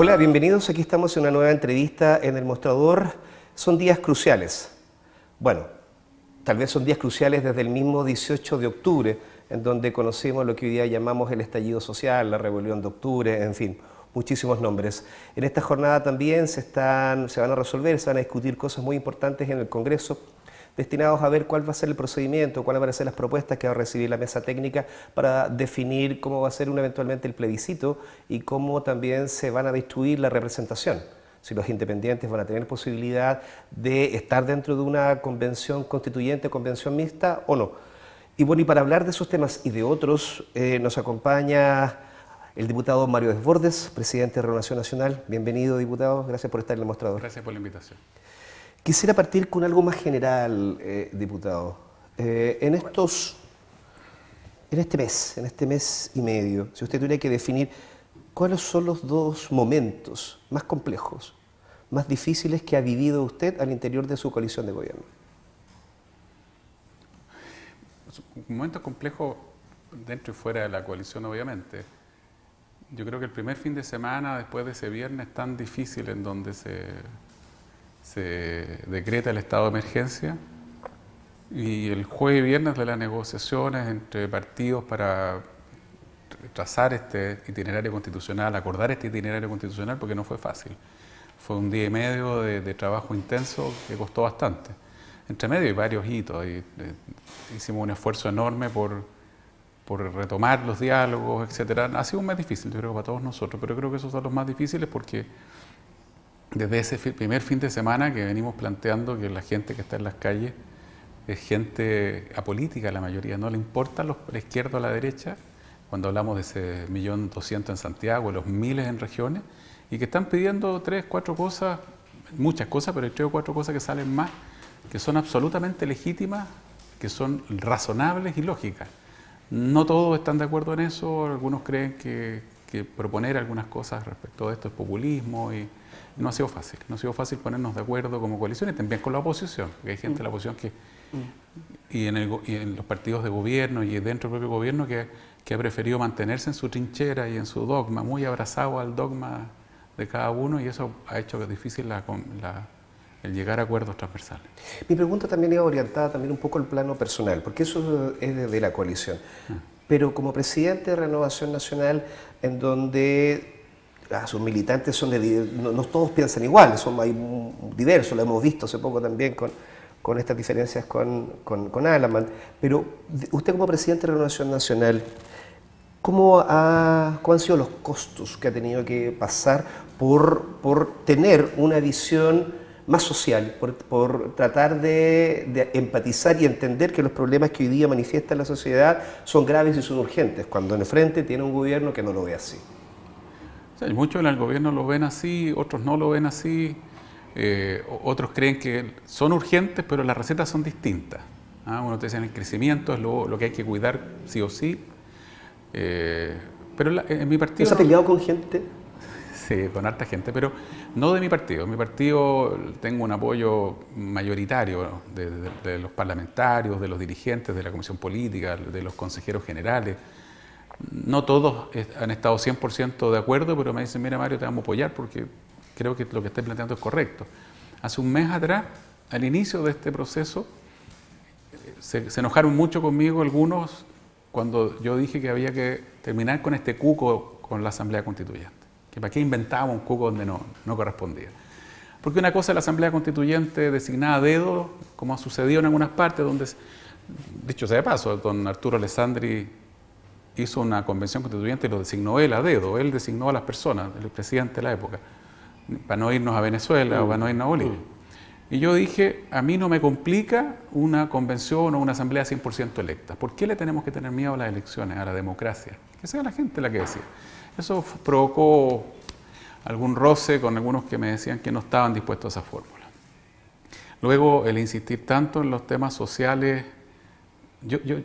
Hola, bienvenidos. Aquí estamos en una nueva entrevista en el mostrador. Son días cruciales. Bueno, tal vez son días cruciales desde el mismo 18 de octubre, en donde conocimos lo que hoy día llamamos el estallido social, la rebelión de octubre, en fin, muchísimos nombres. En esta jornada también se, están, se van a resolver, se van a discutir cosas muy importantes en el Congreso destinados a ver cuál va a ser el procedimiento, cuáles van a ser las propuestas que va a recibir la mesa técnica para definir cómo va a ser eventualmente el plebiscito y cómo también se van a distribuir la representación. Si los independientes van a tener posibilidad de estar dentro de una convención constituyente, convención mixta o no. Y bueno, y para hablar de esos temas y de otros, eh, nos acompaña el diputado Mario Desbordes, presidente de Renovación Nacional. Bienvenido, diputado. Gracias por estar en el mostrador. Gracias por la invitación. Quisiera partir con algo más general, eh, diputado. Eh, en estos, en este mes, en este mes y medio, si usted tuviera que definir cuáles son los dos momentos más complejos, más difíciles que ha vivido usted al interior de su coalición de gobierno. Un momento complejo dentro y fuera de la coalición, obviamente. Yo creo que el primer fin de semana, después de ese viernes tan difícil en donde se se decreta el estado de emergencia y el jueves y viernes de las negociaciones entre partidos para trazar este itinerario constitucional, acordar este itinerario constitucional, porque no fue fácil. Fue un día y medio de, trabajo intenso que costó bastante. Entre medio hay varios hitos. Y, eh, hicimos un esfuerzo enorme por, por retomar los diálogos, etc. Ha sido un difícil, yo creo, para todos nosotros, pero creo que esos son los más difíciles porque desde ese primer fin de semana que venimos planteando que la gente que está en las calles es gente apolítica, la mayoría, no le importa los, la izquierda o la derecha, cuando hablamos de ese millón doscientos en Santiago, los miles en regiones, y que están pidiendo tres, cuatro cosas, muchas cosas, pero hay tres o cuatro cosas que salen más, que son absolutamente legítimas, que son razonables y lógicas. No todos están de acuerdo en eso, algunos creen que, que proponer algunas cosas respecto a esto es populismo y no ha sido fácil. No ha sido fácil ponernos de acuerdo como coalición y también con la oposición, porque hay gente de la oposición que, y, en en los partidos de gobierno y dentro del propio gobierno que, que, ha preferido mantenerse en su trinchera y en su dogma, muy abrazado al dogma de cada uno y eso ha hecho que es difícil la, el llegar a acuerdos transversales. Mi pregunta también iba orientada también un poco al plano personal, porque eso es de, la coalición. Ah. Pero como presidente de Renovación Nacional, en donde Ah, sus militantes son de, no, todos piensan igual, son hay diversos, lo hemos visto hace poco también con, con estas diferencias con, con, con, Alaman. Pero usted como presidente de Renovación Nacional, ¿cómo, ha, ¿cuáles han sido los costos que ha tenido que pasar por, por tener una visión más social, por, por tratar de, de, empatizar y entender que los problemas que hoy día manifiesta la sociedad son graves y son urgentes, cuando en el frente tiene un gobierno que no lo ve así? Muchos en el gobierno lo ven así, otros no lo ven así, eh, otros creen que son urgentes, pero las recetas son distintas. ¿ah? Uno te dice el crecimiento es lo, que hay que cuidar sí o sí. Eh, pero en mi partido... ¿Se ha peleado con gente? Sí, con harta gente, pero no de mi partido. En mi partido tengo un apoyo mayoritario de los parlamentarios, de los dirigentes de la Comisión Política, de los consejeros generales. No todos han estado 100% de acuerdo, pero me dicen, mira Mario, te vamos a apoyar porque creo que lo que estás planteando es correcto. Hace un mes atrás, al inicio de este proceso, se, enojaron mucho conmigo algunos cuando yo dije que había que terminar con este cuco con la Asamblea Constituyente. Que para qué inventábamos un cuco donde no, no correspondía. Porque una cosa es la Asamblea Constituyente designada a dedo, como ha sucedido en algunas partes, donde, dicho sea de paso, don Arturo Alessandri hizo una convención constituyente y lo designó él a dedo, él designó a las personas, el presidente de la época, para no irnos a Venezuela o para no irnos a Bolivia. Y yo dije, a mí no me complica una convención o una asamblea 100% electa. ¿Por qué le tenemos que tener miedo a las elecciones, a la democracia? Que sea la gente la que decía. Eso provocó algún roce con algunos que me decían que no estaban dispuestos a esa fórmula. Luego, el insistir tanto en los temas sociales, yo, yo,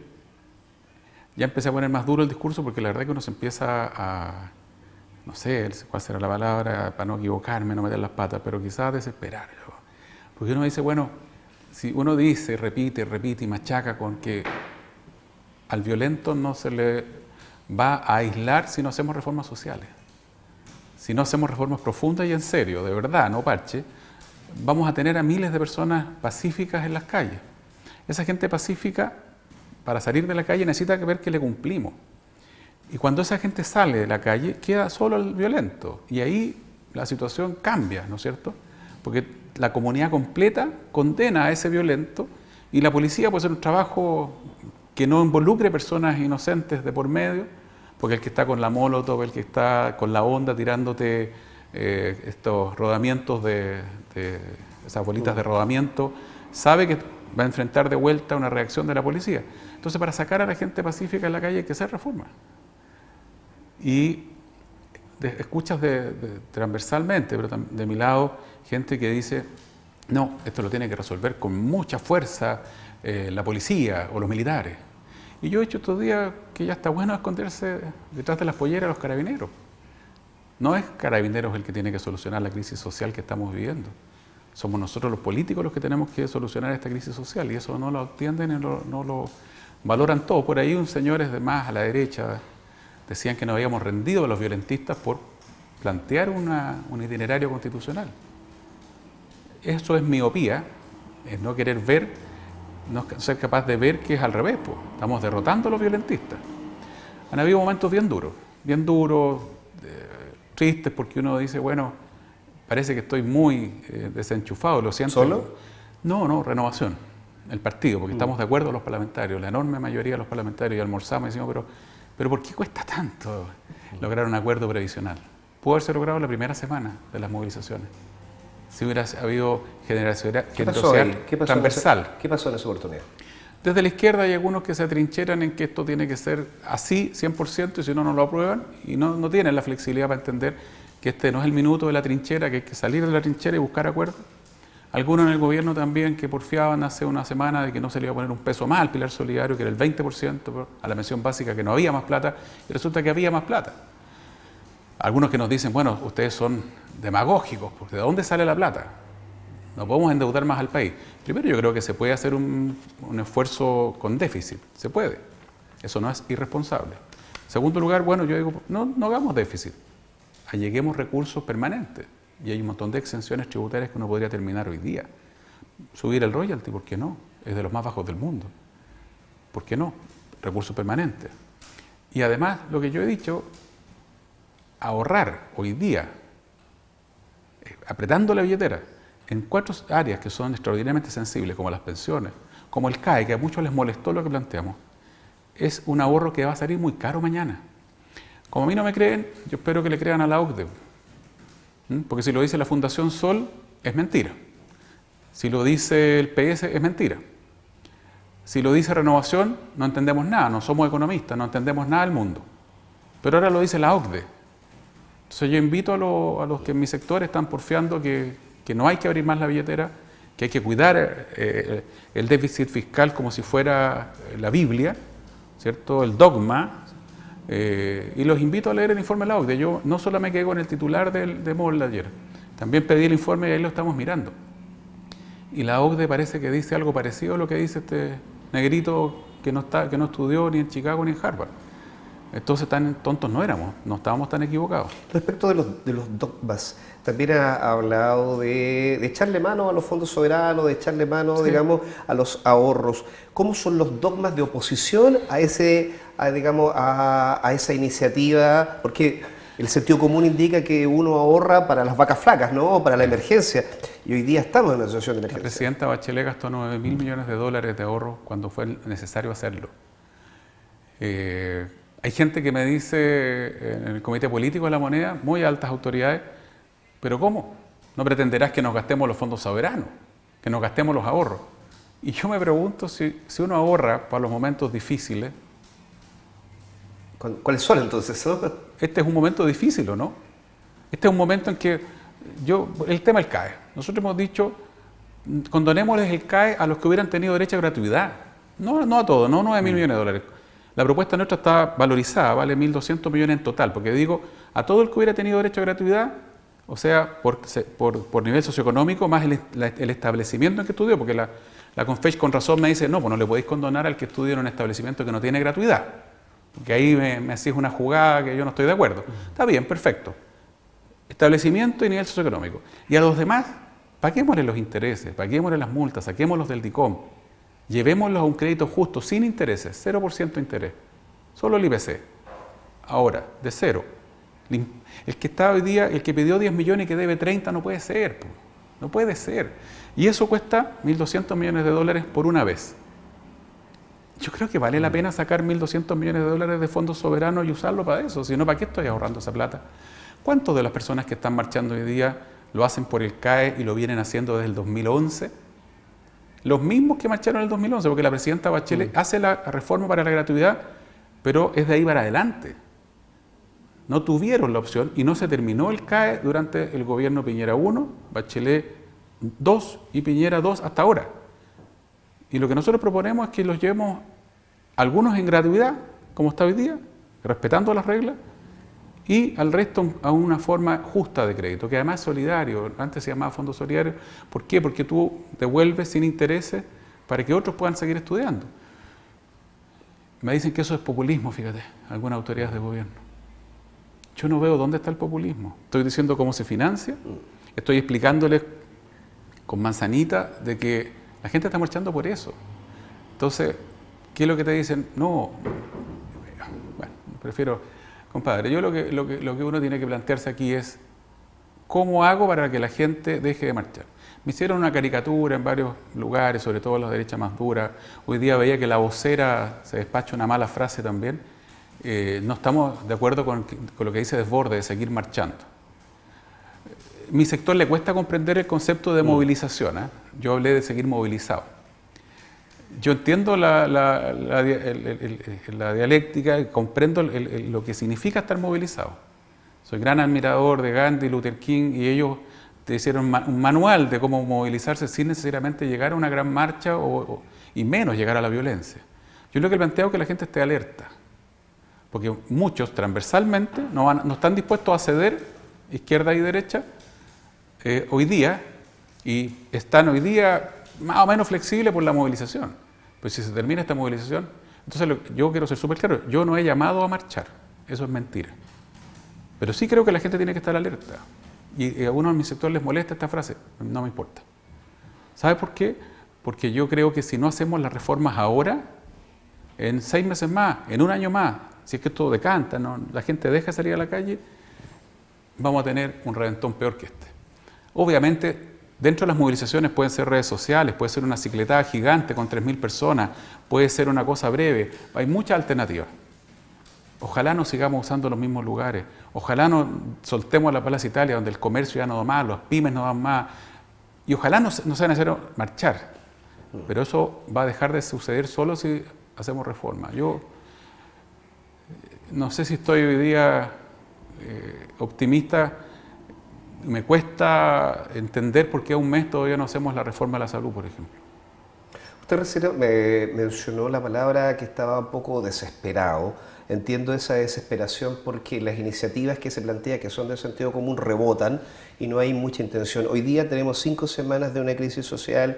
ya empecé a poner más duro el discurso porque la verdad es que uno se empieza a, no sé cuál será la palabra, para no equivocarme, no meter las patas, pero quizás desesperar. Porque uno dice, bueno, si uno dice, repite, repite y machaca con que al violento no se le va a aislar si no hacemos reformas sociales. si no hacemos reformas profundas y en serio, de verdad, no parche, vamos a tener a miles de personas pacíficas en las calles. Esa gente pacífica, para salir de la calle, necesita ver que le cumplimos. Y cuando esa gente sale de la calle, queda solo el violento. Y ahí la situación cambia, ¿no es cierto? Porque la comunidad completa condena a ese violento y la policía puede hacer un trabajo que no involucre personas inocentes de por medio, porque el que está con la molotov, el que está con la onda tirándote eh, estos rodamientos de, esas bolitas de rodamiento, sabe que va a enfrentar de vuelta una reacción de la policía. Entonces, para sacar a la gente pacífica en la calle hay que hacer reforma. Y escuchas transversalmente, pero de mi lado, gente que dice, no, esto lo tiene que resolver con mucha fuerza eh, la policía o los militares. Y yo he hecho estos días que ya está bueno esconderse detrás de las polleras los carabineros. No es carabineros el que tiene que solucionar la crisis social que estamos viviendo. Somos nosotros los políticos los que tenemos que solucionar esta crisis social y eso no lo entienden y no, lo valoran todo. Por ahí un señores de más a la derecha decían que nos habíamos rendido a los violentistas por plantear un itinerario constitucional. Eso es miopía, es no querer ver, no ser capaz de ver que es al revés. Estamos derrotando a los violentistas. Han habido momentos bien duros, bien duros, eh, tristes, porque uno dice, bueno, parece que estoy muy eh, desenchufado, lo siento. ¿Solo? No, no, renovación, el partido, porque mm. estamos de acuerdo los parlamentarios, la enorme mayoría de los parlamentarios, y almorzamos y decimos, pero, pero ¿por qué cuesta tanto lograr un acuerdo previsional? Pudo haberse logrado la primera semana de las movilizaciones si hubiera habido generosidad, transversal. ¿Qué pasó en esa oportunidad? Desde la izquierda hay algunos que se atrincheran en que esto tiene que ser así, 100%, y si no, no lo aprueban, y no, no tienen la flexibilidad para entender que este no es el minuto de la trinchera, que hay que salir de la trinchera y buscar acuerdos. Algunos en el gobierno también que porfiaban hace una semana de que no se le iba a poner un peso más al pilar solidario, que era el 20%, a la mención básica, que no había más plata, y resulta que había más plata. Algunos que nos dicen, bueno, ustedes son demagógicos, porque ¿de dónde sale la plata? No podemos endeudar más al país. Primero, yo creo que se puede hacer un, esfuerzo con déficit, se puede. Eso no es irresponsable. Segundo lugar, bueno, yo digo, no, no hagamos déficit, alleguemos recursos permanentes. Y hay un montón de exenciones tributarias que uno podría terminar hoy día. Subir el royalty, ¿por qué no? Es de los más bajos del mundo. ¿Por qué no? Recursos permanentes. Y además, lo que yo he dicho, ahorrar hoy día, eh, apretando la billetera, en cuatro áreas que son extraordinariamente sensibles, como las pensiones, como el CAE, que a muchos les molestó lo que planteamos, es un ahorro que va a salir muy caro mañana. Como a mí no me creen, yo espero que le crean a la OCDE. Porque si lo dice la Fundación Sol, es mentira. Si lo dice el PS, es mentira. Si lo dice Renovación, no entendemos nada, no somos economistas, no entendemos nada del mundo. Pero ahora lo dice la OCDE. Entonces yo invito a, los que en mi sector están porfiando que, no hay que abrir más la billetera, que hay que cuidar eh, el déficit fiscal como si fuera la Biblia, ¿cierto? el dogma, eh, y los invito a leer el informe de la OCDE. Yo no solo me quedé con el titular del, de MOL ayer, también pedí el informe y ahí lo estamos mirando. Y la OCDE parece que dice algo parecido a lo que dice este negrito que no, está, que no estudió ni en Chicago ni en Harvard. Entonces tan tontos no éramos, no estábamos tan equivocados. Respecto de los, de los dogmas, también ha hablado de, echarle mano a los fondos soberanos, de echarle mano, digamos, a los ahorros. ¿Cómo son los dogmas de oposición a, ese, digamos, a, esa iniciativa? Porque el sentido común indica que uno ahorra para las vacas flacas, ¿no? Para la emergencia. Y hoy día estamos en una situación de emergencia. La presidenta Bachelet gastó 9 mil millones de dólares de ahorro cuando fue necesario hacerlo. Eh, hay gente que me dice en el Comité Político de la Moneda, muy altas autoridades, pero ¿cómo? No pretenderás que nos gastemos los fondos soberanos, que nos gastemos los ahorros. Y yo me pregunto si, uno ahorra para los momentos difíciles. ¿Cuáles son entonces? Este es un momento difícil, ¿o no? Este es un momento en que yo, el tema del CAE. Nosotros hemos dicho, condonémosles el CAE a los que hubieran tenido derecho a gratuidad. No, no a todos, no 9 mil mm. millones de dólares. La propuesta nuestra está valorizada, vale 1.200 millones en total, porque digo, a todo el que hubiera tenido derecho a gratuidad, o sea, por, por, nivel socioeconómico, más el, establecimiento en que estudió, porque la, la Confech con razón me dice, no, pues no le podéis condonar al que estudia en un establecimiento que no tiene gratuidad, porque ahí me, me hacéis una jugada que yo no estoy de acuerdo. Está bien, perfecto. establecimiento y nivel socioeconómico. Y a los demás, paguémosle los intereses, paguémosle las multas, saquémoslos del DICOM, llevémoslos a un crédito justo, sin intereses, 0% de interés, solo el IPC. Ahora, de cero. El que está hoy día, el que pidió 10 millones y que debe 30 no puede ser, no puede ser. Y eso cuesta 1.200 millones de dólares por una vez. Yo creo que vale la pena sacar 1.200 millones de dólares de fondos soberanos y usarlo para eso, si no, ¿para qué estoy ahorrando esa plata? ¿Cuántas de las personas que están marchando hoy día lo hacen por el CAE y lo vienen haciendo desde el 2011? Los mismos que marcharon en el 2011, porque la presidenta Bachelet mm. hace la reforma para la gratuidad, pero es de ahí para adelante. No tuvieron la opción y no se terminó el CAE durante el gobierno Piñera 1, Bachelet 2 y Piñera 2 hasta ahora. Y lo que nosotros proponemos es que los llevemos algunos en gratuidad, como está hoy día, respetando las reglas, y al resto a una forma justa de crédito, que además es solidario, antes se llamaba fondo solidario. ¿Por qué? Porque tú devuelves sin intereses para que otros puedan seguir estudiando. Me dicen que eso es populismo, fíjate, algunas autoridades de gobierno. Yo no veo dónde está el populismo. Estoy diciendo cómo se financia, estoy explicándoles con manzanita de que la gente está marchando por eso. Entonces, ¿qué es lo que te dicen? No, bueno, prefiero Compadre, yo lo que, lo, que, lo que uno tiene que plantearse aquí es cómo hago para que la gente deje de marchar. Me hicieron una caricatura en varios lugares, sobre todo en la derecha más dura. Hoy día veía que la vocera se despacha una mala frase también. Eh, no estamos de acuerdo con, con, lo que dice Desborde de seguir marchando. Mi sector le cuesta comprender el concepto de mm. movilización. ¿eh? Yo hablé de seguir movilizado yo entiendo la, dialéctica y comprendo lo que significa estar movilizado. Soy gran admirador de Gandhi, Luther King y ellos te hicieron un manual de cómo movilizarse sin necesariamente llegar a una gran marcha y menos llegar a la violencia. Yo lo que planteo es que la gente esté alerta, porque muchos transversalmente no, están dispuestos a ceder, izquierda y derecha, eh, hoy día, y están hoy día más o menos flexibles por la movilización. Pues si se termina esta movilización, entonces yo quiero ser súper claro, yo no he llamado a marchar, eso es mentira. Pero sí creo que la gente tiene que estar alerta. Y a uno de mis sectores les molesta esta frase, no me importa. ¿Sabe por qué? Porque yo creo que si no hacemos las reformas ahora, en seis meses más, en un año más, si es que esto decanta, ¿no? la gente deja de salir a la calle, vamos a tener un reventón peor que este. Obviamente Dentro de las movilizaciones pueden ser redes sociales, puede ser una cicletada gigante con 3.000 personas, puede ser una cosa breve, hay muchas alternativas. Ojalá no sigamos usando los mismos lugares, ojalá no soltemos la Plaza Italia donde el comercio ya no da más, los pymes no dan más, y ojalá no, no sea necesario marchar, pero eso va a dejar de suceder solo si hacemos reforma. Yo no sé si estoy hoy día eh, optimista me cuesta entender por qué a un mes todavía no hacemos la reforma de la salud, por ejemplo. Usted recién me mencionó la palabra que estaba un poco desesperado. Entiendo esa desesperación porque las iniciativas que se plantean, que son de sentido común, rebotan y no hay mucha intención. Hoy día tenemos cinco semanas de una crisis social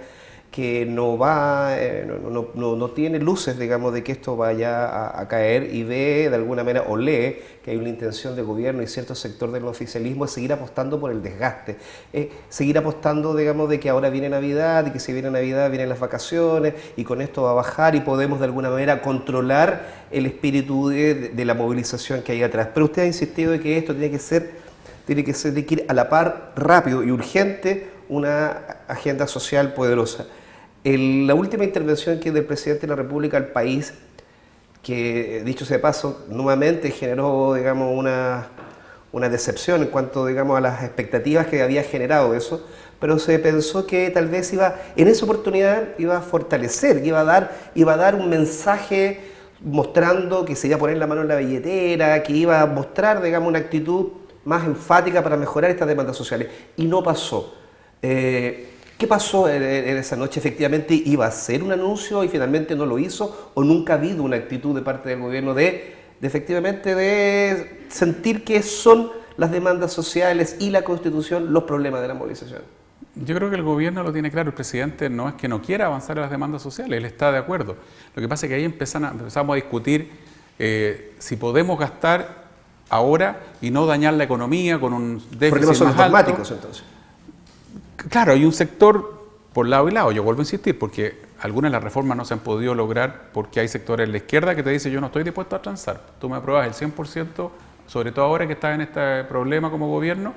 que no va, eh, no, no, no, tiene luces, digamos, de que esto vaya a, caer y ve de alguna manera o lee que hay una intención de gobierno y cierto sector del oficialismo de seguir apostando por el desgaste, eh, seguir apostando, digamos, de que ahora viene Navidad y que si viene Navidad vienen las vacaciones y con esto va a bajar y podemos de alguna manera controlar el espíritu de, de la movilización que hay atrás. Pero usted ha insistido de que esto tiene que ser, tiene que ser, tiene que ir a la par rápido y urgente una agenda social poderosa. La última intervención que del presidente de la República al país, que dicho sea de paso, nuevamente generó digamos, una, una decepción en cuanto digamos, a las expectativas que había generado eso, pero se pensó que tal vez iba, en esa oportunidad iba a fortalecer, iba a dar, iba a dar un mensaje mostrando que se iba a poner la mano en la billetera, que iba a mostrar digamos, una actitud más enfática para mejorar estas demandas sociales. Y no pasó. Eh, ¿Qué pasó en, esa noche? ¿Efectivamente iba a ser un anuncio y finalmente no lo hizo? ¿O nunca ha habido una actitud de parte del gobierno de, efectivamente de sentir que son las demandas sociales y la constitución los problemas de la movilización? Yo creo que el gobierno lo tiene claro, el presidente no es que no quiera avanzar en las demandas sociales, él está de acuerdo. Lo que pasa es que ahí empezamos a discutir eh, si podemos gastar ahora y no dañar la economía con un déficit Porque no son más alto. automáticos entonces. Claro, hay un sector por lado y lado, yo vuelvo a insistir, porque algunas de las reformas no se han podido lograr porque hay sectores en la izquierda que te dicen yo no estoy dispuesto a transar, tú me apruebas el 100%, sobre todo ahora que estás en este problema como gobierno,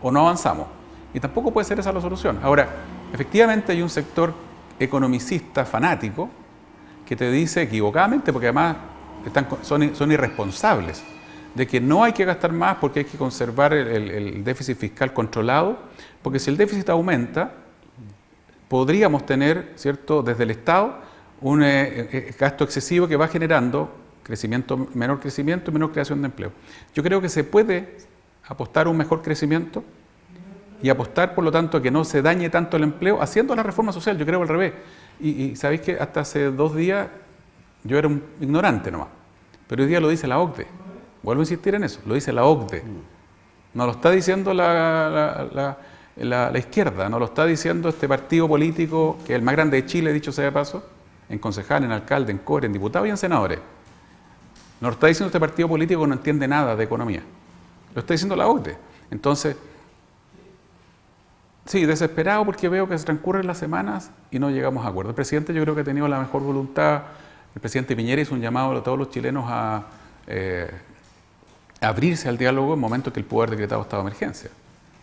o no avanzamos. Y tampoco puede ser esa la solución. Ahora, efectivamente hay un sector economicista fanático que te dice equivocadamente, porque además están, son irresponsables, de que no hay que gastar más porque hay que conservar el, déficit fiscal controlado, porque si el déficit aumenta, podríamos tener, ¿cierto?, desde el Estado un eh, eh, gasto excesivo que va generando crecimiento, menor crecimiento y menor creación de empleo. Yo creo que se puede apostar a un mejor crecimiento y apostar, por lo tanto, a que no se dañe tanto el empleo haciendo la reforma social, yo creo al revés. Y, y sabéis que hasta hace dos días yo era un ignorante nomás, pero hoy día lo dice la OCDE. Vuelvo a insistir en eso, lo dice la OCDE. No lo está diciendo la, la- la- la- la izquierda, no lo está diciendo este partido político, que es el más grande de Chile, dicho sea de paso, en concejal, en alcalde, en core, en diputados y en senadores. No lo está diciendo este partido político que no entiende nada de economía. Lo está diciendo la OCDE. Entonces, sí, desesperado porque veo que se transcurren las semanas y no llegamos a acuerdo. El presidente yo creo que ha tenido la mejor voluntad. El presidente Piñera hizo un llamado a todos los chilenos a eh, abrirse al diálogo en momentos que él pudo haber decretado estado de emergencia.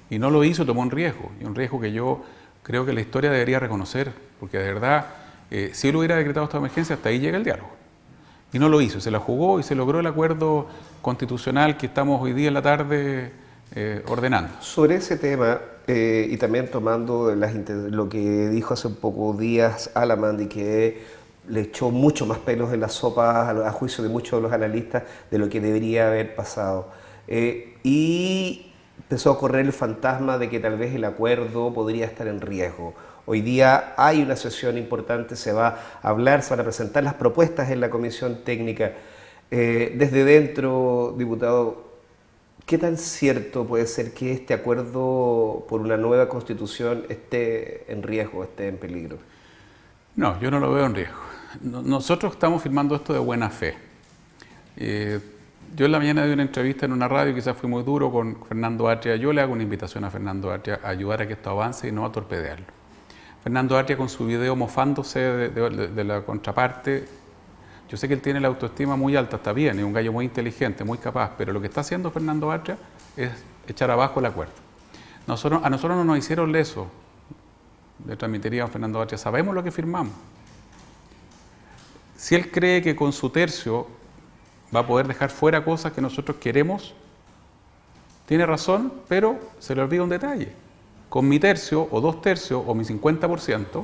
Y no lo hizo, tomó un riesgo. Y un riesgo que yo creo que la historia debería reconocer, porque de verdad, eh, si él hubiera decretado estado de emergencia, hasta ahí llega el diálogo. Y no lo hizo, se la jugó y se logró el acuerdo constitucional que estamos hoy día en la tarde eh, ordenando. Sobre ese tema, eh, y también tomando las lo que dijo hace pocos días Alamand y que le echó mucho más pelos en la sopa a, juicio de muchos de los analistas de lo que debería haber pasado. Eh, y empezó a correr el fantasma de que tal vez el acuerdo podría estar en riesgo. Hoy día hay una sesión importante, se va a hablar, se van a presentar las propuestas en la comisión técnica. Eh, desde dentro, diputado, ¿Qué tan cierto puede ser que este acuerdo por una nueva constitución esté en riesgo, esté en peligro? No, yo no lo veo en riesgo. No- Nosotros estamos firmando esto de buena fe. Eh, yo en la mañana di una entrevista en una radio, quizás fui muy duro con Fernando Atria. Yo le hago una invitación a Fernando Atria a ayudar a que esto avance y no a torpedearlo. Fernando Atria con su video mofándose de, de- de la contraparte. Yo sé que él tiene la autoestima muy alta, está bien, es un gallo muy inteligente, muy capaz, pero lo que está haciendo Fernando Atria es echar abajo acuerdo. Nosotros, a nosotros no nos hicieron leso, le transmitiría a Fernando Atria, sabemos lo que firmamos. Si él cree que con su tercio va a poder dejar fuera cosas que nosotros queremos, tiene razón, pero se le olvida un detalle. Con mi tercio, o dos tercios, o mi 50%,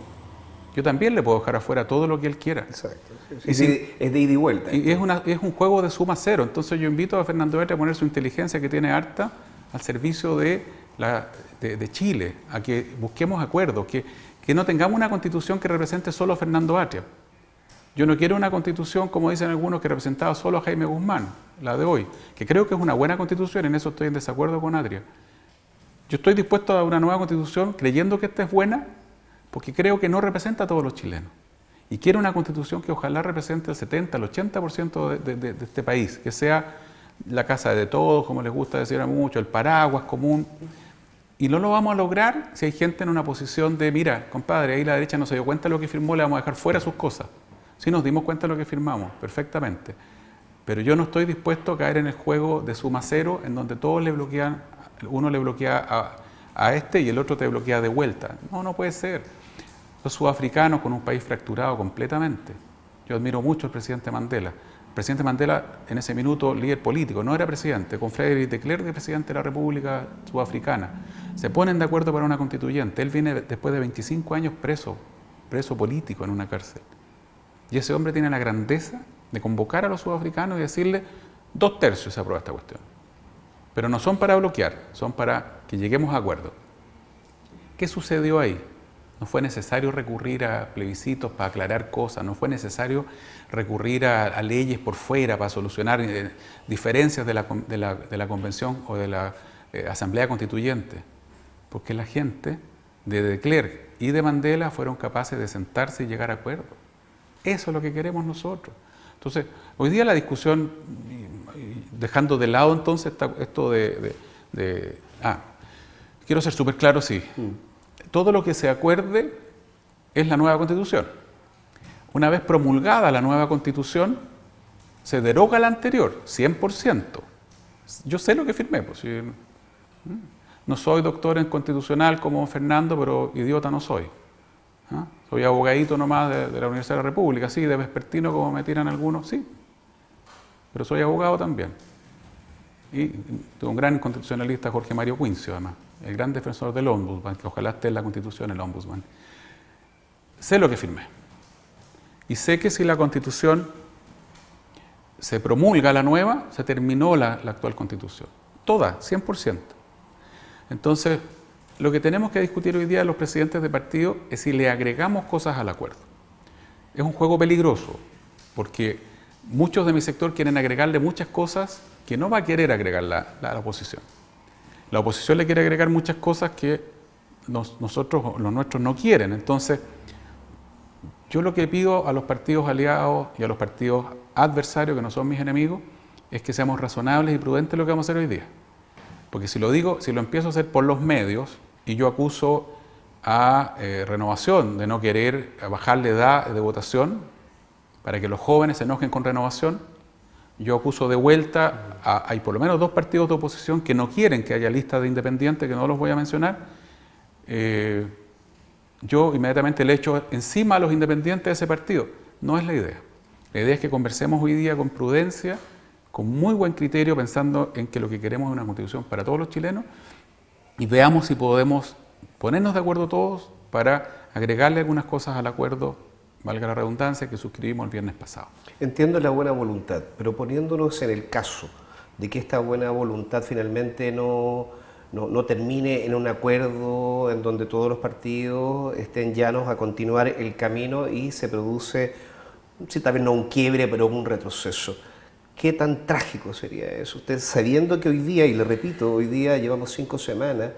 yo también le puedo dejar afuera todo lo que él quiera. Exacto. Y Es, si- de, es de ida y vuelta. Y es, una- es un juego de suma cero. Entonces yo invito a Fernando Atria a poner su inteligencia que tiene harta al servicio de, la, de, de Chile, a que busquemos acuerdos, que, que no tengamos una constitución que represente solo a Fernando Atria. Yo no quiero una constitución, como dicen algunos, que representaba solo a Jaime Guzmán, la de hoy, que creo que es una buena constitución, en eso estoy en desacuerdo con Atria. Yo estoy dispuesto a una nueva constitución creyendo que esta es buena, porque creo que no representa a todos los chilenos. Y quiero una constitución que ojalá represente el 70, el 80% de, de- de- de este país, que sea la casa de todos, como les gusta decir a muchos, el paraguas común. Y no lo vamos a lograr si hay gente en una posición de, mira, compadre, ahí la derecha no se dio cuenta de lo que firmó, le vamos a dejar fuera sus cosas. Sí nos dimos cuenta de lo que firmamos, perfectamente. Pero yo no estoy dispuesto a caer en el juego de suma cero, en donde todos le bloquean, uno le bloquea a, este y el otro te bloquea de vuelta. No, no puede ser. Los sudafricanos con un país fracturado completamente. Yo admiro mucho al presidente Mandela. El presidente Mandela, en ese minuto, líder político, no era presidente, con Frederick de Klerk de presidente de la República Sudafricana. Se ponen de acuerdo para una constituyente. Él viene después de 25 años preso, preso político en una cárcel. Y ese hombre tiene la grandeza de convocar a los sudafricanos y decirle, dos tercios se aprueba esta cuestión. Pero no son para bloquear, son para que lleguemos a acuerdo. ¿Qué sucedió ahí? No fue necesario recurrir a plebiscitos para aclarar cosas, no fue necesario recurrir a, leyes por fuera para solucionar eh, diferencias de la, de la- de la convención o de la eh, asamblea constituyente, porque la gente de De Klerk y de Mandela fueron capaces de sentarse y llegar a acuerdos. Eso es lo que queremos nosotros. Entonces, hoy día la discusión dejando de lado entonces esto de, Ah, quiero ser súper claro, sí. Mm. Todo lo que se acuerde es la nueva constitución. Una vez promulgada la nueva constitución, se deroga la anterior, 100%. Yo sé lo que firmé, pues, no soy doctor en constitucional como Fernando, pero idiota no soy. ¿Ah? Soy abogadito nomás de, la Universidad de la República, sí, de vespertino como me tiran algunos, sí. Pero soy abogado también. Y un gran constitucionalista, Jorge Mario Quincio, además, el gran defensor del ombudsman, que ojalá esté en la constitución el ombudsman. Sé lo que firmé. Y sé que si la constitución se promulga la nueva, se terminó la, la actual constitución. Toda, 100%. Entonces, lo que tenemos que discutir hoy día los presidentes de partido es si le agregamos cosas al acuerdo. Es un juego peligroso, porque muchos de mi sector quieren agregarle muchas cosas que no va a querer agregar la, oposición. La oposición le quiere agregar muchas cosas que nosotros, los nuestros, no quieren. Entonces, yo lo que pido a los partidos aliados y a los partidos adversarios, que no son mis enemigos, es que seamos razonables y prudentes en lo que vamos a hacer hoy día. Porque si lo digo, si lo empiezo a hacer por los medios y yo acuso a eh, renovación de no querer bajar la edad de votación para que los jóvenes se enojen con renovación, yo acuso de vuelta a, hay por lo menos dos partidos de oposición que no quieren que haya lista de independientes, que no los voy a mencionar. Eh, yo inmediatamente le echo encima a los independientes de ese partido. No es la idea. La idea es que conversemos hoy día con prudencia, con muy buen criterio, pensando en que lo que queremos es una constitución para todos los chilenos y veamos si podemos ponernos de acuerdo todos para agregarle algunas cosas al acuerdo, valga la redundancia, que suscribimos el viernes pasado. Entiendo la buena voluntad, pero poniéndonos en el caso de que esta buena voluntad finalmente no, no, termine en un acuerdo en donde todos los partidos estén llanos a continuar el camino y se produce, si tal vez no un quiebre, pero un retroceso. ¿Qué tan trágico sería eso? Usted sabiendo que hoy día, y le repito, hoy día llevamos cinco semanas,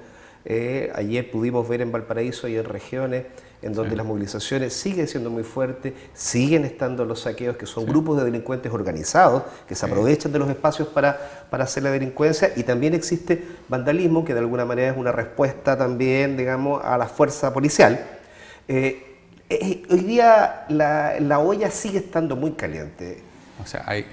eh, ayer pudimos ver en Valparaíso y en regiones en donde las movilizaciones siguen siendo muy fuertes, siguen estando los saqueos, que son grupos de delincuentes organizados, que se aprovechan de los espacios para, para hacer la delincuencia, y también existe vandalismo, que de alguna manera es una respuesta también, digamos, a la fuerza policial. Eh, eh, hoy día la, la olla sigue estando muy caliente. O sea, hay,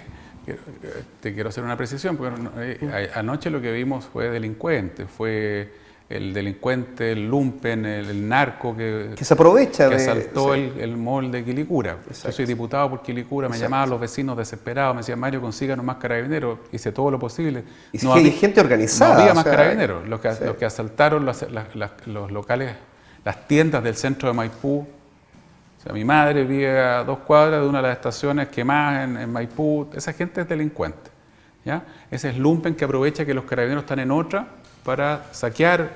te quiero hacer una precisión, porque eh, anoche lo que vimos fue delincuente, fue el delincuente, el lumpen, el, narco que, que, se aprovecha que asaltó el, el mall de Quilicura. Yo soy diputado por Quilicura, me llamaban los vecinos desesperados, me decían, Mario, consíganos más carabineros, hice todo lo posible. Y no había, gente organizada. No había más carabineros. Los que, los que asaltaron los, los locales, las tiendas del centro de Maipú, mi madre vive a dos cuadras de una de las estaciones quemadas en, en Maipú. Esa gente es delincuente. ¿ya? Ese es lumpen que aprovecha que los carabineros están en otra para saquear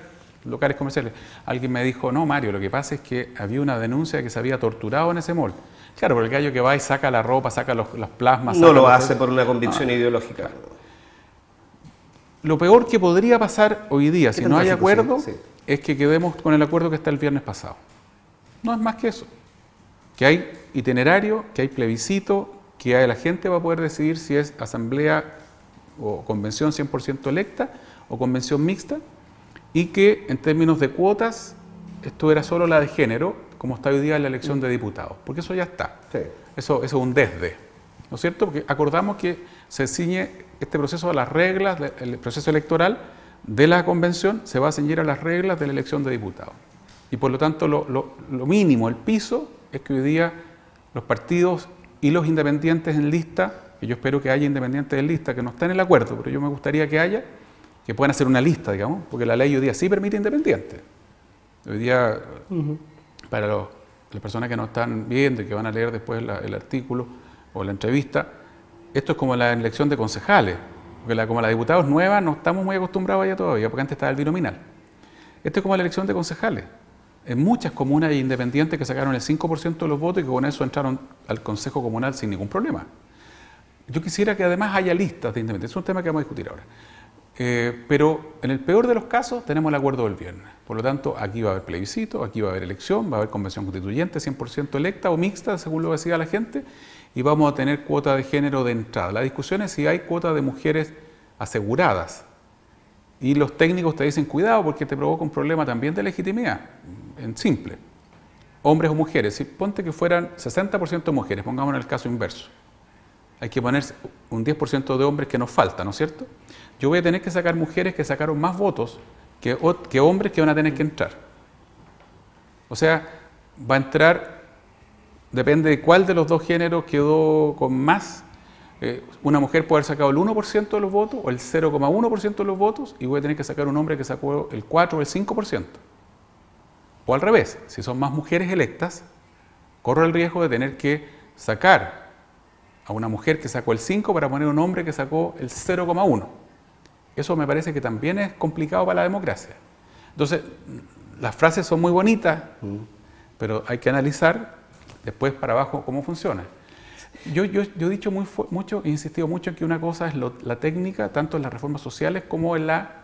locales comerciales. Alguien me dijo, no, Mario, lo que pasa es que había una denuncia de que se había torturado en ese mall. Claro, porque el gallo que va y saca la ropa, saca los, las plasmas. No lo hace por una convicción ideológica. Lo peor que podría pasar hoy día, si no hay acuerdo, es que quedemos con el acuerdo que está el viernes pasado. No es más que eso que hay itinerario, que hay plebiscito, que la gente va a poder decidir si es asamblea o convención 100% electa o convención mixta, y que en términos de cuotas, esto era solo la de género, como está hoy día en la elección de diputados, porque eso ya está. Eso, es un desde, ¿no es cierto? Porque acordamos que se ciñe este proceso a las reglas, el proceso electoral de la convención se va a ceñir a las reglas de la elección de diputados. Y por lo tanto, lo, lo mínimo, el piso, es que hoy día los partidos y los independientes en lista, que yo espero que haya independientes en lista, que no están en el acuerdo, pero yo me gustaría que haya, que puedan hacer una lista, digamos, porque la ley hoy día sí permite independientes. Hoy día, para las personas que no están viendo y que van a leer después el artículo o la entrevista, esto es como la elección de concejales, porque como la diputados nueva no estamos muy acostumbrados allá todavía, porque antes estaba el binominal. Esto es como la elección de concejales. En muchas comunas independientes que sacaron el 5% de los votos y que con eso entraron al Consejo Comunal sin ningún problema. Yo quisiera que además haya listas de independientes, es un tema que vamos a discutir ahora. Eh, pero en el peor de los casos tenemos el acuerdo del viernes. Por lo tanto, aquí va a haber plebiscito, aquí va a haber elección, va a haber convención constituyente 100% electa o mixta, según lo decía la gente, y vamos a tener cuota de género de entrada. La discusión es si hay cuota de mujeres aseguradas. Y los técnicos te dicen, cuidado, porque te provoca un problema también de legitimidad, en simple. Hombres o mujeres, si ponte que fueran 60% mujeres, pongamos en el caso inverso. Hay que poner un 10% de hombres que nos falta, ¿no es cierto? Yo voy a tener que sacar mujeres que sacaron más votos que, que hombres que van a tener que entrar. O sea, va a entrar, depende de cuál de los dos géneros quedó con más eh, una mujer puede haber sacado el 1% de los votos o el 0,1% de los votos y voy a tener que sacar un hombre que sacó el 4 o el 5%. O al revés, si son más mujeres electas, corro el riesgo de tener que sacar a una mujer que sacó el 5 para poner un hombre que sacó el 0,1. Eso me parece que también es complicado para la democracia. Entonces, las frases son muy bonitas, mm. pero hay que analizar después para abajo cómo funciona. Yo, yo, yo, he dicho muy, mucho, he insistido mucho en que una cosa es la técnica, tanto en las reformas sociales como en la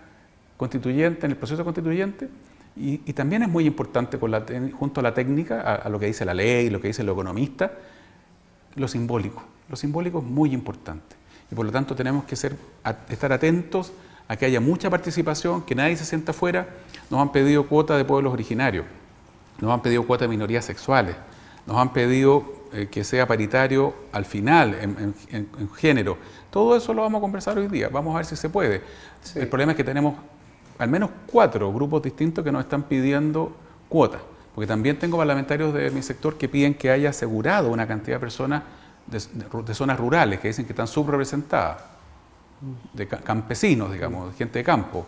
constituyente, en el proceso constituyente, y, también es muy importante con la, junto a la técnica, a, lo que dice la ley, lo que dice el economista, lo simbólico. Lo simbólico es muy importante. Y por lo tanto tenemos que ser, estar atentos a que haya mucha participación, que nadie se sienta fuera. Nos han pedido cuota de pueblos originarios, nos han pedido cuota de minorías sexuales, nos han pedido eh, que sea paritario al final, en, género. Todo eso lo vamos a conversar hoy día, vamos a ver si se puede. El problema es que tenemos al menos cuatro grupos distintos que nos están pidiendo cuotas, porque también tengo parlamentarios de mi sector que piden que haya asegurado una cantidad de personas de, zonas rurales, que dicen que están subrepresentadas, de campesinos, digamos, de gente de campo.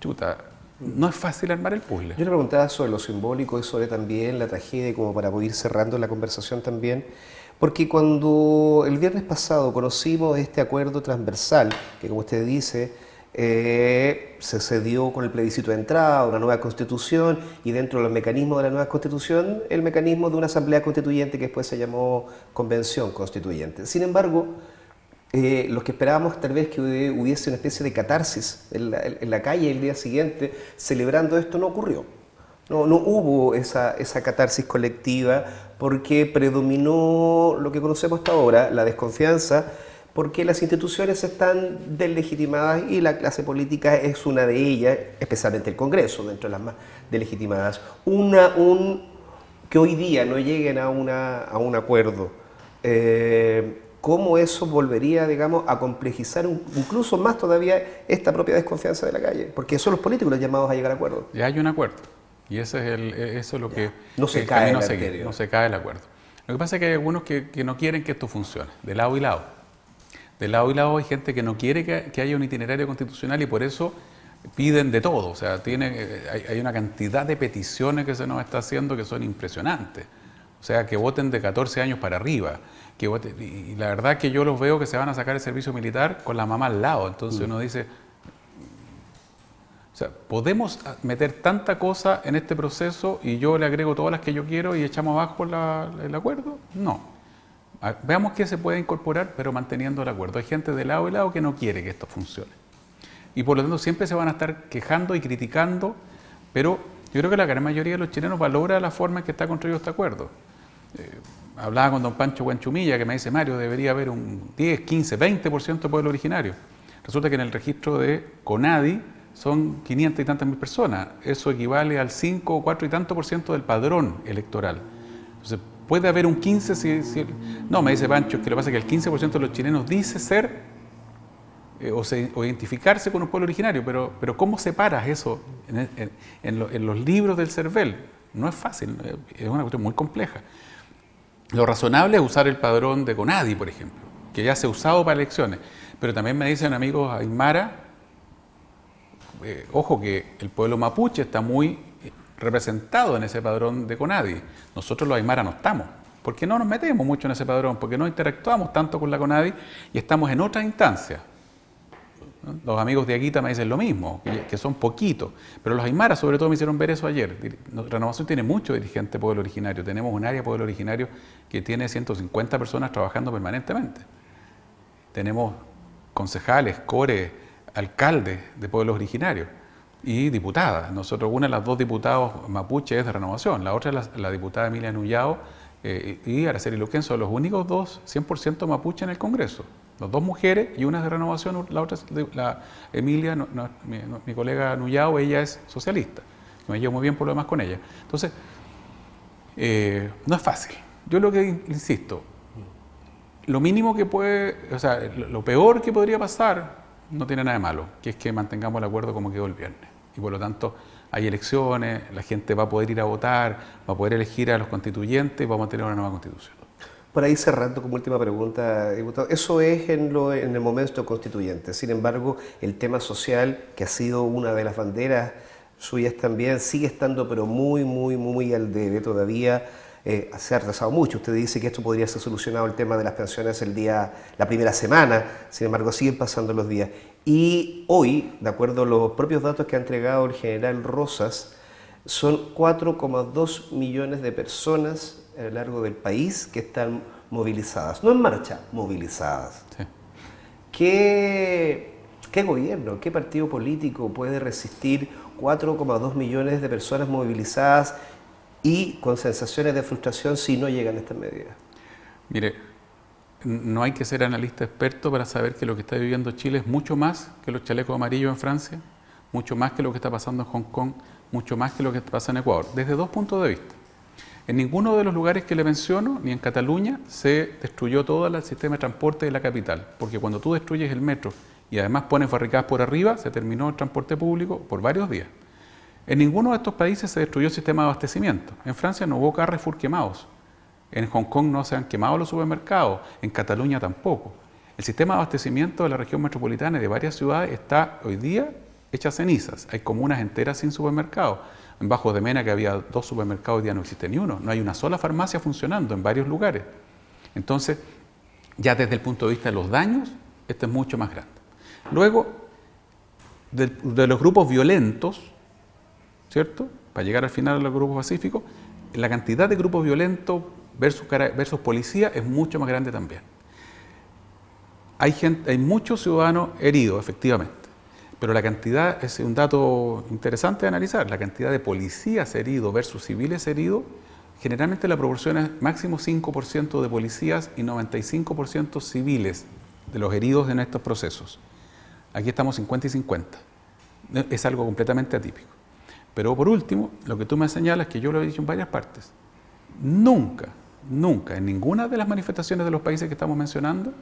Chuta, no es fácil armar el puzzle. Yo le preguntaba sobre lo simbólico y sobre también la tragedia, como para poder ir cerrando la conversación también, porque cuando el viernes pasado conocimos este acuerdo transversal, que como usted dice, eh, se cedió con el plebiscito de entrada, una nueva constitución y dentro de los mecanismos de la nueva constitución, el mecanismo de una asamblea constituyente que después se llamó convención constituyente. Sin embargo, eh, los que esperábamos tal vez que hubiese una especie de catarsis en la, calle el día siguiente celebrando esto no ocurrió. No, no hubo esa, esa catarsis colectiva porque predominó lo que conocemos hasta ahora, la desconfianza, porque las instituciones están deslegitimadas y la clase política es una de ellas, especialmente el Congreso, dentro de las más deslegitimadas. Una, un, que hoy día no lleguen a, una, a un acuerdo. Eh, cómo eso volvería, digamos, a complejizar incluso más todavía esta propia desconfianza de la calle, porque son los políticos los llamados a llegar a acuerdo. Ya hay un acuerdo, y ese es el, eso es lo que... No se cae no se cae el acuerdo. Lo que pasa es que hay algunos que, que, no quieren que esto funcione, de lado y lado. De lado y lado hay gente que no quiere que, que haya un itinerario constitucional y por eso piden de todo. O sea, tiene, eh, hay, hay una cantidad de peticiones que se nos está haciendo que son impresionantes. O sea, que voten de 14 años para arriba y la verdad que yo los veo que se van a sacar el servicio militar con la mamá al lado. Entonces mm. uno dice, o sea, ¿podemos meter tanta cosa en este proceso y yo le agrego todas las que yo quiero y echamos abajo el acuerdo? No. Veamos qué se puede incorporar, pero manteniendo el acuerdo. Hay gente de lado y lado que no quiere que esto funcione. Y por lo tanto siempre se van a estar quejando y criticando, pero yo creo que la gran mayoría de los chilenos valora la forma en que está construido este acuerdo. Eh, hablaba con don Pancho Guanchumilla que me dice, Mario, debería haber un 10, 15, 20% de pueblo originario. Resulta que en el registro de CONADI son 500 y tantas mil personas. Eso equivale al 5 o 4 y tanto por ciento del padrón electoral. Entonces, puede haber un 15 si, No, me dice Pancho, que lo que pasa es que el 15% de los chilenos dice ser eh, o, identificarse con un pueblo originario, pero, pero ¿cómo separas eso en, en los libros del CERVEL? No es fácil, eh, es una cuestión muy compleja. Lo razonable es usar el padrón de Conadi, por ejemplo, que ya se ha usado para elecciones. Pero también me dicen amigos Aymara, eh, ojo que el pueblo mapuche está muy representado en ese padrón de Conadi. Nosotros los Aymara no estamos, porque no nos metemos mucho en ese padrón, porque no interactuamos tanto con la Conadi y estamos en otra instancia. Los amigos de Aguita me dicen lo mismo, que, son poquitos, pero los aymaras sobre todo me hicieron ver eso ayer. Renovación tiene mucho dirigente pueblo originario, tenemos un área pueblo originario que tiene 150 personas trabajando permanentemente. Tenemos concejales, core, alcaldes de pueblos originarios. Y diputada. Nosotros, una de las dos diputados mapuche es de renovación, la otra es la, diputada Emilia Nullao eh, y Araceli Luquen son los únicos dos 100% mapuche en el Congreso. Las dos mujeres y una es de renovación, la otra es la Emilia, mi, colega Nullao, ella es socialista. Me llevo muy bien por lo demás con ella. Entonces, eh, no es fácil. Yo lo que insisto, lo mínimo que puede, o sea, lo peor que podría pasar no tiene nada de malo, que es que mantengamos el acuerdo como quedó el viernes. Y por lo tanto, hay elecciones, la gente va a poder ir a votar, va a poder elegir a los constituyentes y vamos a tener una nueva constitución. Por ahí cerrando como última pregunta, diputado, eso es en, lo, en el momento constituyente. Sin embargo, el tema social, que ha sido una de las banderas suyas también, sigue estando pero muy, muy, muy al debe todavía. Eh, se ha retrasado mucho. Usted dice que esto podría ser solucionado el tema de las pensiones el día, la primera semana, sin embargo siguen pasando los días. Y hoy, de acuerdo a los propios datos que ha entregado el general Rosas, son 4,2 millones de personas a lo largo del país que están movilizadas, no en marcha, movilizadas. ¿Qué, ¿Qué gobierno, qué partido político puede resistir 4,2 millones de personas movilizadas y con sensaciones de frustración si no llegan a estas medidas? Mire, no hay que ser analista experto para saber que lo que está viviendo Chile es mucho más que los chalecos amarillos en Francia, mucho más que lo que está pasando en Hong Kong, mucho más que lo que pasa en Ecuador, desde dos puntos de vista. En ninguno de los lugares que le menciono, ni en Cataluña, se destruyó todo el sistema de transporte de la capital, porque cuando tú destruyes el metro y además pones barricadas por arriba, se terminó el transporte público por varios días. En ninguno de estos países se destruyó el sistema de abastecimiento. En Francia no hubo Carrefour quemados. En Hong Kong no se han quemado los supermercados. En Cataluña tampoco. El sistema de abastecimiento de la región metropolitana y de varias ciudades está hoy día hecha cenizas. Hay comunas enteras sin supermercados. En Bajo de Mena, que había dos supermercados, hoy día no existe ni uno. No hay una sola farmacia funcionando en varios lugares. Entonces, ya desde el punto de vista de los daños, esto es mucho más grande. Luego, de los grupos violentos, ¿cierto? Para llegar al final de los grupos pacíficos, la cantidad de grupos violentos versus, versus policía es mucho más grande también. Hay, gente, hay muchos ciudadanos heridos, efectivamente, pero la cantidad, es un dato interesante de analizar, la cantidad de policías heridos versus civiles heridos, generalmente la proporción es máximo 5% de policías y 95% civiles de los heridos en estos procesos. Aquí estamos 50 y 50. Es algo completamente atípico. Pero por último, lo que tú me señalas, que yo lo he dicho en varias partes, nunca, nunca, en ninguna de las manifestaciones de los países que estamos mencionando,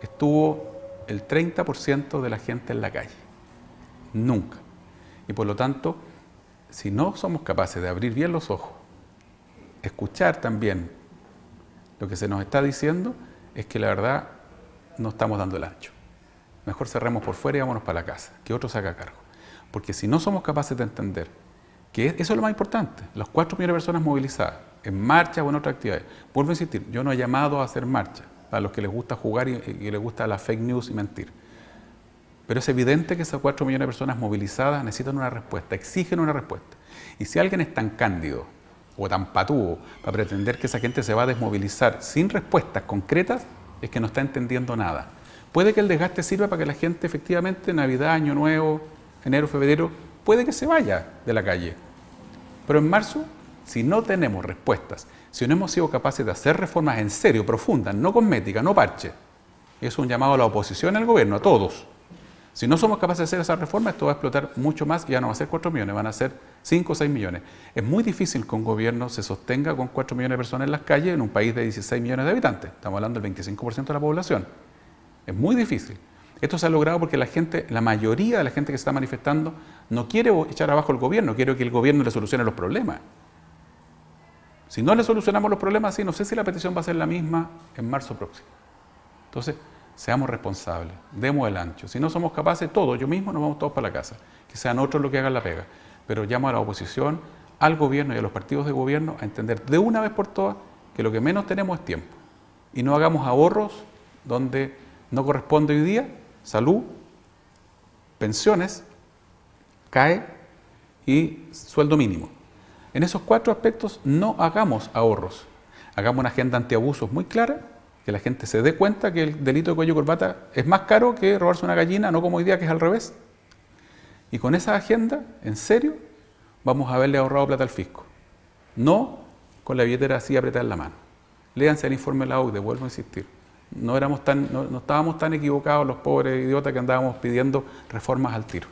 estuvo el 30% de la gente en la calle. Nunca. Y por lo tanto, si no somos capaces de abrir bien los ojos, escuchar también lo que se nos está diciendo, es que la verdad no estamos dando el ancho. Mejor cerremos por fuera y vámonos para la casa, que otro se haga cargo. Porque si no somos capaces de entender que eso es lo más importante, las cuatro millones de personas movilizadas, en marcha o en otras actividades. Vuelvo a insistir, yo no he llamado a hacer marcha, para los que les gusta jugar y, les gusta la fake news y mentir. Pero es evidente que esas cuatro millones de personas movilizadas necesitan una respuesta, exigen una respuesta. Y si alguien es tan cándido o tan patúo para pretender que esa gente se va a desmovilizar sin respuestas concretas, es que no está entendiendo nada. Puede que el desgaste sirva para que la gente efectivamente, Navidad, Año Nuevo, enero, febrero, puede que se vaya de la calle. Pero en marzo, si no tenemos respuestas, si no hemos sido capaces de hacer reformas en serio, profundas, no cosméticas, no parche, es un llamado a la oposición al gobierno, a todos. Si no somos capaces de hacer esas reformas, esto va a explotar mucho más y ya no va a ser 4 millones, van a ser 5 o 6 millones. Es muy difícil que un gobierno se sostenga con 4 millones de personas en las calles en un país de 16 millones de habitantes. Estamos hablando del 25% de la población. Es muy difícil. Esto se ha logrado porque la gente, la mayoría de la gente que se está manifestando, no quiere echar abajo el gobierno, quiere que el gobierno le solucione los problemas. Si no le solucionamos los problemas, sí, no sé si la petición va a ser la misma en marzo próximo. Entonces, seamos responsables, demos el ancho. Si no somos capaces, todos, yo mismo, nos vamos todos para la casa. Que sean otros los que hagan la pega. Pero llamo a la oposición, al gobierno y a los partidos de gobierno a entender de una vez por todas que lo que menos tenemos es tiempo. Y no hagamos ahorros donde no corresponde hoy día salud, pensiones, cae y sueldo mínimo. En esos cuatro aspectos no hagamos ahorros, hagamos una agenda antiabusos muy clara, que la gente se dé cuenta que el delito de cuello y corbata es más caro que robarse una gallina, no como hoy día que es al revés. Y con esa agenda, en serio, vamos a haberle ahorrado plata al fisco. No con la billetera así apretada en la mano. Léanse el informe de la OCDE, vuelvo a insistir. No, éramos tan, no, estábamos tan equivocados los pobres idiotas que andábamos pidiendo reformas al tiro.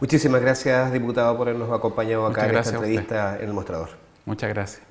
Muchísimas gracias, diputado, por habernos acompañado acá en esta entrevista en el mostrador. Muchas gracias.